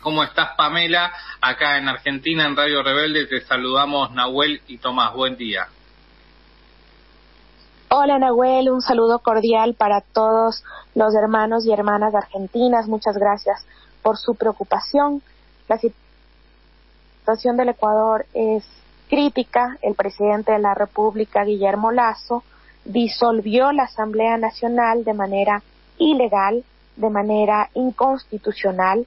¿Cómo estás, Pamela? Acá en Argentina, en Radio Rebelde, te saludamos Nahuel y Tomás. Buen día. Hola Nahuel, un saludo cordial para todos los hermanos y hermanas argentinas. Muchas gracias por su preocupación. La situación del Ecuador es crítica. El presidente de la República, Guillermo Lazo, disolvió la Asamblea Nacional de manera ilegal, de manera inconstitucional,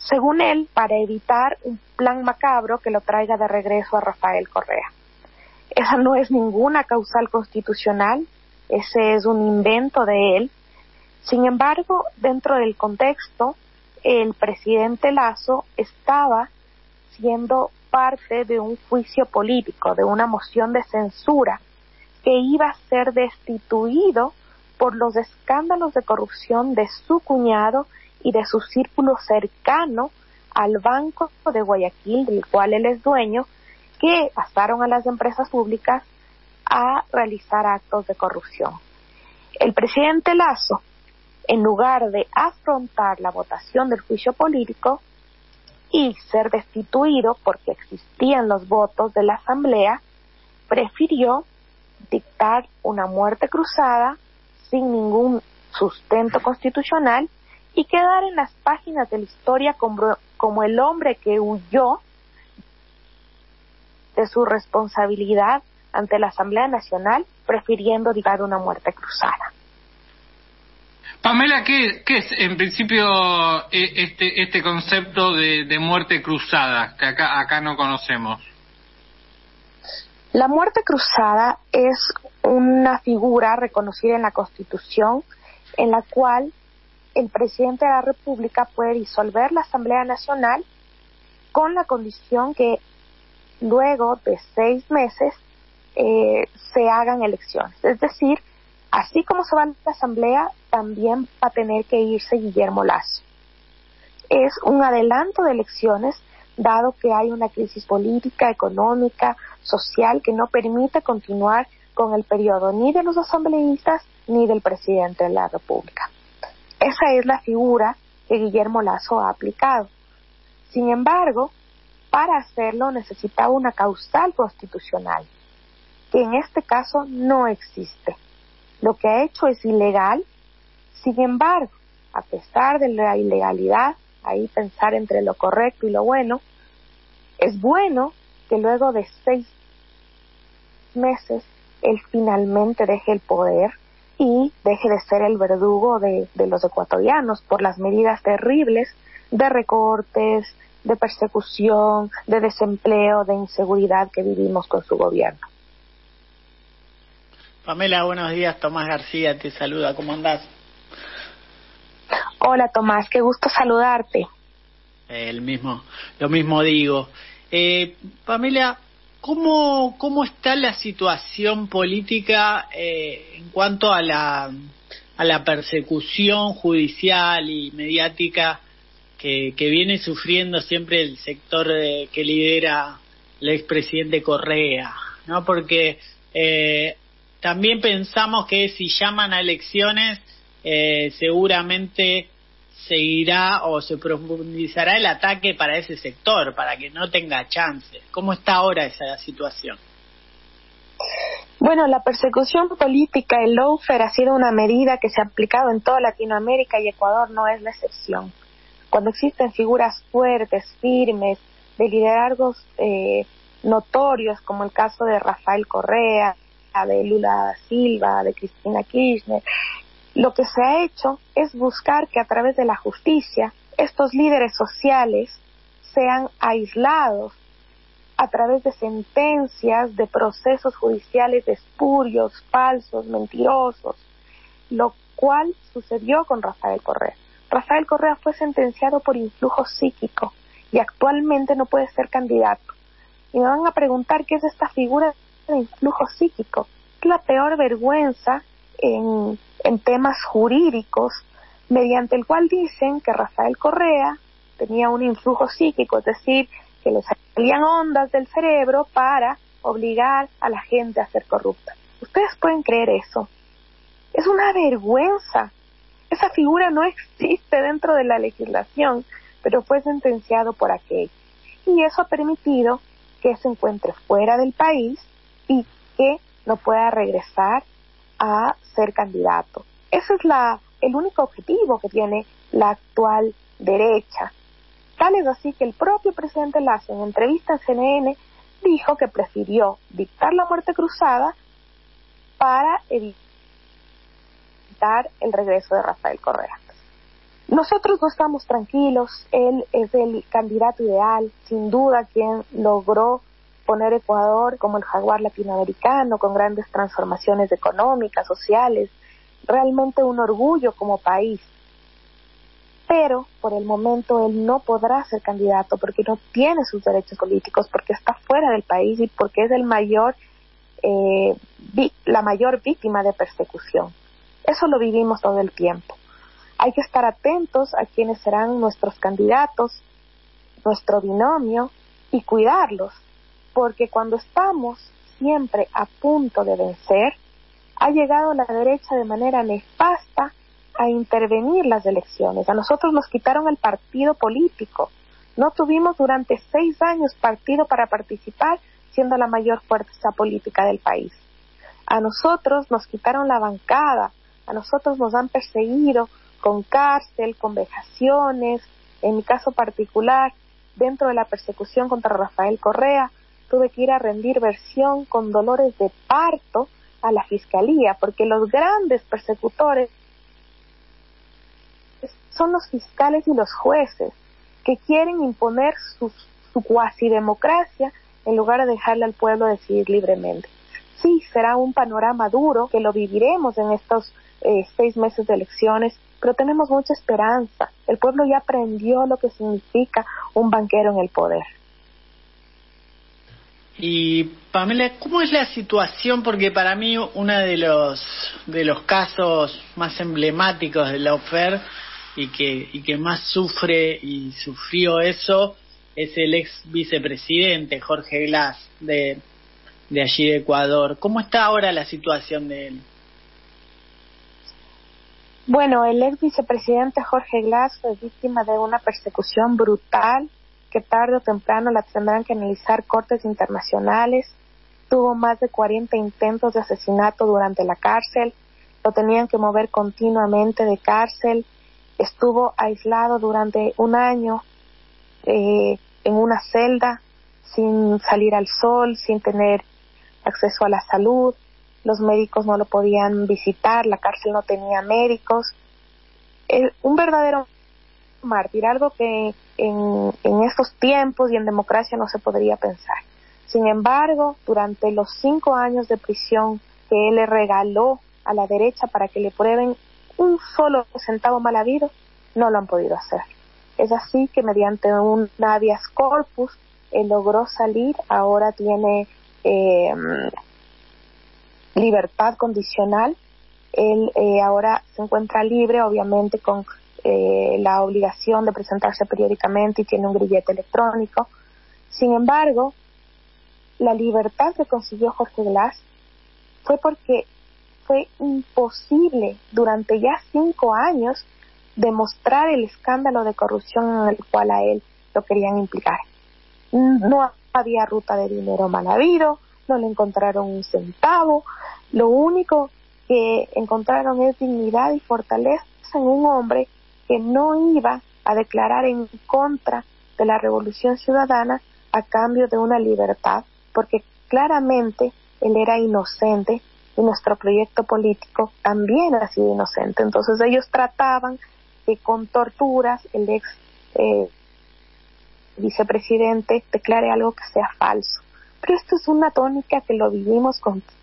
según él, para evitar un plan macabro que lo traiga de regreso a Rafael Correa. Esa no es ninguna causal constitucional, ese es un invento de él. Sin embargo, dentro del contexto, el presidente Lazo estaba siendo parte de un juicio político, de una moción de censura que iba a ser destituido por los escándalos de corrupción de su cuñado y de su círculo cercano al Banco de Guayaquil, del cual él es dueño, que pasaron a las empresas públicas a realizar actos de corrupción. El presidente Lazo, en lugar de afrontar la votación del juicio político y ser destituido porque existían los votos de la Asamblea, prefirió dictar una muerte cruzada sin ningún sustento constitucional y quedar en las páginas de la historia como, como el hombre que huyó de su responsabilidad ante la Asamblea Nacional, prefiriendo dictar una muerte cruzada. Pamela, ¿qué, qué es en principio e, este, este concepto de, de muerte cruzada que acá, acá no conocemos? La muerte cruzada es una figura reconocida en la Constitución en la cual el presidente de la República puede disolver la Asamblea Nacional con la condición que luego de seis meses eh, se hagan elecciones. Es decir, así como se va la Asamblea, también va a tener que irse Guillermo Lazo. Es un adelanto de elecciones dado que hay una crisis política, económica, social que no permite continuar con el periodo ni de los asambleístas ni del presidente de la República. Esa es la figura que Guillermo Lazo ha aplicado. Sin embargo, para hacerlo necesitaba una causal constitucional, que en este caso no existe. Lo que ha hecho es ilegal, sin embargo, a pesar de la ilegalidad, ahí pensar entre lo correcto y lo bueno, es bueno que luego de seis meses él finalmente deje el poder y deje de ser el verdugo de, los ecuatorianos por las medidas terribles de recortes, de persecución, de desempleo, de inseguridad que vivimos con su gobierno. Pamela, buenos días. Tomás García te saluda. ¿Cómo andás? Hola Tomás, qué gusto saludarte. el mismo, lo mismo digo. Eh, Pamela, ¿cómo, ¿cómo está la situación política eh, en cuanto a la, a la persecución judicial y mediática que, que viene sufriendo siempre el sector eh, que lidera el expresidente Correa? ¿no? Porque eh, también pensamos que si llaman a elecciones, eh, seguramente seguirá o se profundizará el ataque para ese sector, para que no tenga chances. ¿Cómo está ahora esa situación? Bueno, la persecución política, el lawfare, ha sido una medida que se ha aplicado en toda Latinoamérica y Ecuador no es la excepción. Cuando existen figuras fuertes, firmes, de liderazgos eh, notorios, como el caso de Rafael Correa, de Lula Silva, de Cristina Kirchner, lo que se ha hecho es buscar que a través de la justicia estos líderes sociales sean aislados a través de sentencias, de procesos judiciales espurios, falsos, mentirosos, lo cual sucedió con Rafael Correa. Rafael Correa fue sentenciado por influjo psíquico y actualmente no puede ser candidato. Y me van a preguntar qué es esta figura de influjo psíquico. Es la peor vergüenza en en temas jurídicos, mediante el cual dicen que Rafael Correa tenía un influjo psíquico, es decir, que le salían ondas del cerebro para obligar a la gente a ser corrupta. ¿Ustedes pueden creer eso? Es una vergüenza. Esa figura no existe dentro de la legislación. pero fue sentenciado por aquello. Y eso ha permitido que se encuentre fuera del país y que no pueda regresar a ser candidato. Ese es la, el único objetivo que tiene la actual derecha. Tal es así que el propio presidente Lazo en entrevista en CNN dijo que prefirió dictar la muerte cruzada para evitar el regreso de Rafael Correa. Nosotros no estamos tranquilos, él es el candidato ideal, sin duda quien logró poner Ecuador como el jaguar latinoamericano, con grandes transformaciones económicas, sociales, realmente un orgullo como país. Pero por el momento él no podrá ser candidato porque no tiene sus derechos políticos, porque está fuera del país y porque es el mayor, eh, la mayor víctima de persecución. Eso lo vivimos todo el tiempo. Hay que estar atentos a quienes serán nuestros candidatos, nuestro binomio y cuidarlos, porque cuando estamos siempre a punto de vencer, ha llegado la derecha de manera nefasta a intervenir las elecciones. A nosotros nos quitaron el partido político. No tuvimos durante seis años partido para participar, siendo la mayor fuerza política del país. A nosotros nos quitaron la bancada, a nosotros nos han perseguido con cárcel, con vejaciones. En mi caso particular, dentro de la persecución contra Rafael Correa, tuve que ir a rendir versión con dolores de parto a la fiscalía, porque los grandes persecutores son los fiscales y los jueces que quieren imponer su, su cuasi democracia en lugar de dejarle al pueblo decidir libremente. Sí, será un panorama duro que lo viviremos en estos eh, seis meses de elecciones, pero tenemos mucha esperanza. El pueblo ya aprendió lo que significa un banquero en el poder. Y Pamela, ¿cómo es la situación? Porque para mí uno de los de los casos más emblemáticos de la OFER y que y que más sufre y sufrió eso es el ex vicepresidente Jorge Glass de de allí de Ecuador. ¿Cómo está ahora la situación de él? Bueno, el ex vicepresidente Jorge Glass fue víctima de una persecución brutal que tarde o temprano la tendrán que analizar cortes internacionales. Tuvo más de 40 intentos de asesinato durante la cárcel, lo tenían que mover continuamente de cárcel, estuvo aislado durante un año eh, en una celda sin salir al sol, sin tener acceso a la salud, los médicos no lo podían visitar, la cárcel no tenía médicos. un verdadero mártir, algo que en, en estos tiempos y en democracia no se podría pensar. Sin embargo, durante los cinco años de prisión que él le regaló a la derecha para que le prueben un solo centavo mal habido, no lo han podido hacer. Es así que mediante un habeas corpus él logró salir, ahora tiene eh, libertad condicional. Él eh, ahora se encuentra libre, obviamente con eh, la obligación de presentarse periódicamente y tiene un grillete electrónico. Sin embargo, la libertad que consiguió Jorge Glass fue porque fue imposible durante ya cinco años demostrar el escándalo de corrupción en el cual a él lo querían implicar. No había ruta de dinero mal habido, no le encontraron un centavo, lo único que encontraron es dignidad y fortaleza en un hombre que no iba a declarar en contra de la revolución ciudadana a cambio de una libertad, porque claramente él era inocente y nuestro proyecto político también ha sido inocente. Entonces ellos trataban que con torturas el ex eh, vicepresidente declare algo que sea falso. Pero esto es una tónica que lo vivimos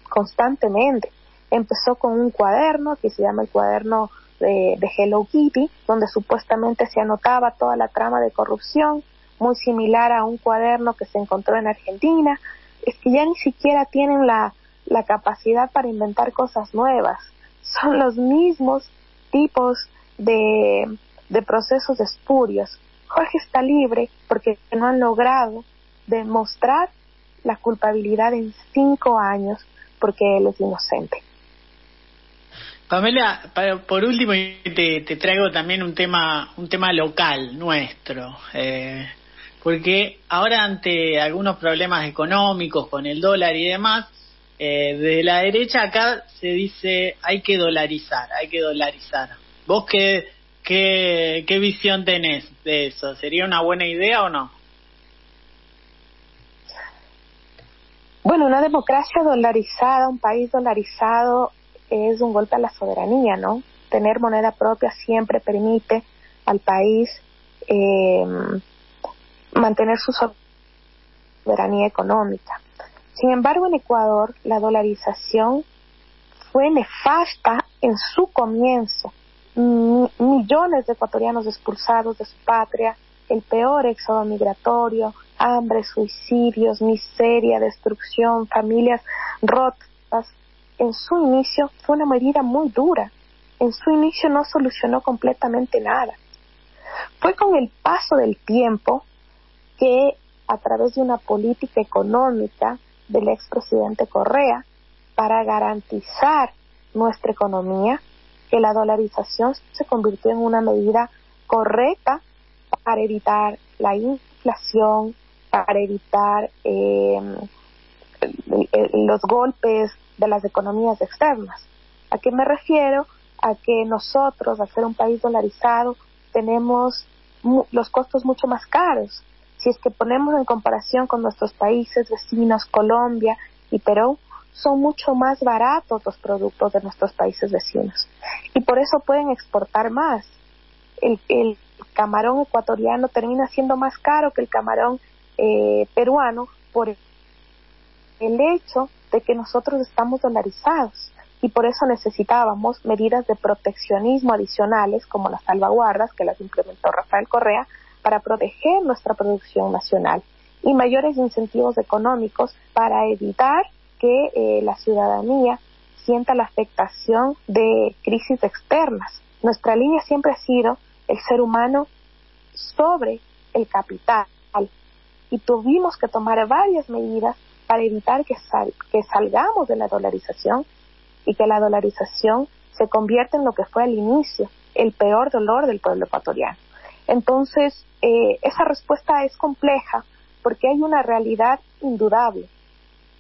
constantemente. Empezó con un cuaderno que se llama el cuaderno de, Hello Kitty, donde supuestamente se anotaba toda la trama de corrupción, muy similar a un cuaderno que se encontró en Argentina. Es que ya ni siquiera tienen la, capacidad para inventar cosas nuevas. Son los mismos tipos de, de procesos espurios. Jorge está libre porque no han logrado demostrar la culpabilidad en cinco años porque él es inocente. Pamela, por último te, te, traigo también un tema, un tema local nuestro, eh, porque ahora ante algunos problemas económicos con el dólar y demás, eh, de la derecha acá se dice hay que dolarizar, hay que dolarizar. ¿Vos qué, qué, qué visión tenés de eso? ¿Sería una buena idea o no? Bueno, una democracia dolarizada, un país dolarizado es un golpe a la soberanía, ¿no? Tener moneda propia siempre permite al país eh, mantener su soberanía económica. Sin embargo, en Ecuador la dolarización fue nefasta en su comienzo. millones de ecuatorianos expulsados de su patria, el peor éxodo migratorio, hambre, suicidios, miseria, destrucción, familias rotas. En su inicio fue una medida muy dura. En su inicio no solucionó completamente nada. Fue con el paso del tiempo que a través de una política económica del expresidente Correa para garantizar nuestra economía, que la dolarización se convirtió en una medida correcta para evitar la inflación, para evitar eh, los golpes de las economías externas. ¿A qué me refiero? A que nosotros, al ser un país dolarizado, tenemos los costos mucho más caros. Si es que ponemos en comparación con nuestros países vecinos, Colombia y Perú, son mucho más baratos los productos de nuestros países vecinos. Y por eso pueden exportar más. El, el camarón ecuatoriano termina siendo más caro que el camarón eh, peruano por el hecho de que nosotros estamos dolarizados y por eso necesitábamos medidas de proteccionismo adicionales como las salvaguardas que las implementó Rafael Correa para proteger nuestra producción nacional y mayores incentivos económicos para evitar que eh, la ciudadanía sienta la afectación de crisis externas. Nuestra línea siempre ha sido el ser humano sobre el capital y tuvimos que tomar varias medidas para evitar que, que salgamos de la dolarización y que la dolarización se convierta en lo que fue al inicio, el peor dolor del pueblo ecuatoriano. Entonces, eh, esa respuesta es compleja porque hay una realidad indudable.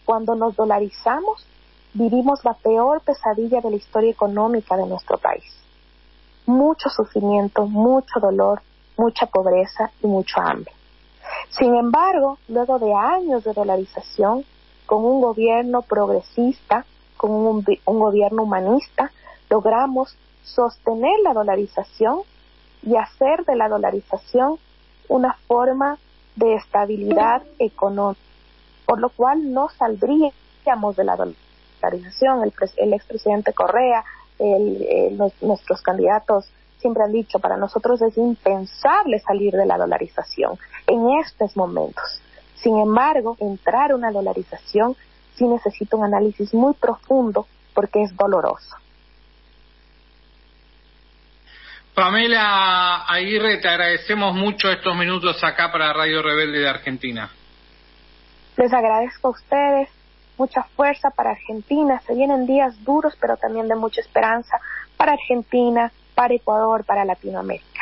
Cuando nos dolarizamos, vivimos la peor pesadilla de la historia económica de nuestro país. Mucho sufrimiento, mucho dolor, mucha pobreza y mucho hambre. Sin embargo, luego de años de dolarización, con un gobierno progresista, con un, gobierno humanista, logramos sostener la dolarización y hacer de la dolarización una forma de estabilidad económica, por lo cual no saldríamos de la dolarización. El, el expresidente Correa, nuestros candidatos siempre han dicho, para nosotros es impensable salir de la dolarización en estos momentos. Sin embargo, entrar a una dolarización sí necesita un análisis muy profundo porque es doloroso. Pamela Aguirre, te agradecemos mucho estos minutos acá para Radio Rebelde de Argentina. Les agradezco a ustedes, mucha fuerza para Argentina. Se vienen días duros, pero también de mucha esperanza para Argentina, para Ecuador, para Latinoamérica.